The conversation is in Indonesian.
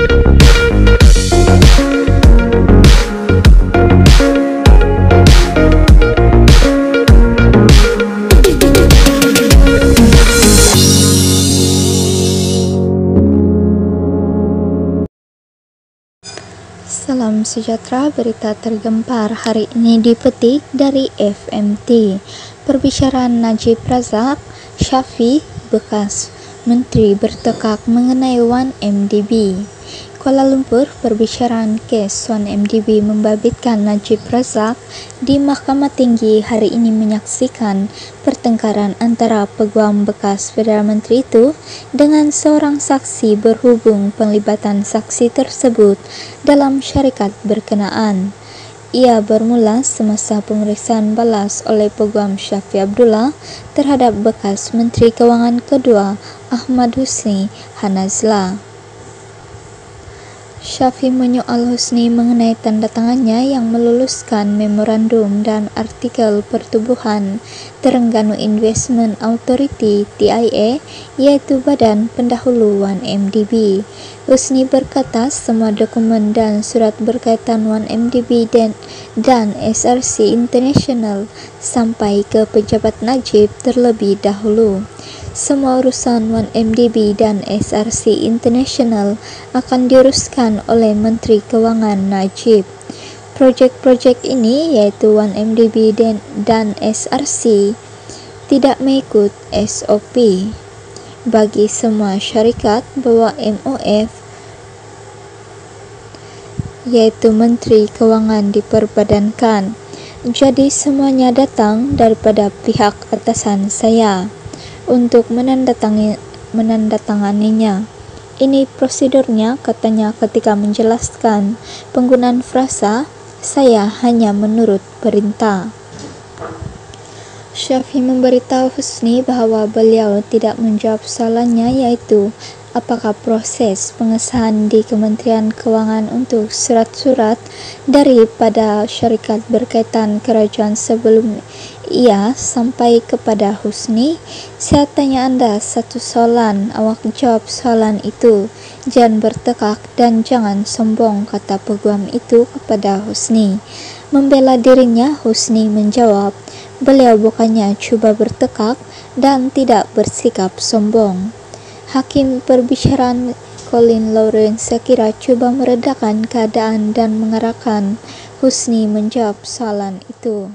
Salam sejahtera, berita tergempar hari ini dipetik dari FMT. Perbicaraan Najib Razak, Syafi, bekas Menteri bertekak mengenai 1MDB. Kuala Lumpur, perbicaraan kes 1MDB membabitkan Najib Razak di Mahkamah Tinggi hari ini menyaksikan pertengkaran antara peguam bekas Perdana Menteri itu dengan seorang saksi berhubung penglibatan saksi tersebut dalam syarikat berkenaan. Ia bermula semasa pemeriksaan balas oleh peguam Syafi Abdullah terhadap bekas Menteri Kewangan kedua Ahmad Husni Hanazla. Syafi menyoal Husni mengenai tanda tangannya yang meluluskan memorandum dan artikel pertubuhan Terengganu Investment Authority TIA yaitu Badan Pendahulu 1MDB. Husni berkata semua dokumen dan surat berkaitan 1MDB dan, dan SRC International sampai ke pejabat Najib terlebih dahulu. Semua urusan 1MDB dan SRC International akan diuruskan oleh Menteri Keuangan Najib. Projek-projek ini yaitu 1MDB dan, dan SRC tidak mengikut SOP. Bagi semua syarikat bahwa MOF yaitu Menteri Keuangan diperbadankan. Jadi semuanya datang daripada pihak atasan saya untuk menandatangani, menandatanganinya. Ini prosedurnya, katanya ketika menjelaskan penggunaan frasa, saya hanya menurut perintah. Syafi memberitahu Husni bahwa beliau tidak menjawab soalannya yaitu apakah proses pengesahan di Kementerian Keuangan untuk surat-surat daripada syarikat berkaitan kerajaan sebelum ia sampai kepada Husni. Saya tanya anda satu soalan, awak jawab soalan itu. Jangan bertekak dan jangan sombong, kata peguam itu kepada Husni. Membela dirinya, Husni menjawab, beliau bukannya coba bertekak dan tidak bersikap sombong. Hakim perbicaraan Colin Lawrence sekira coba meredakan keadaan dan mengarahkan Husni menjawab soalan itu.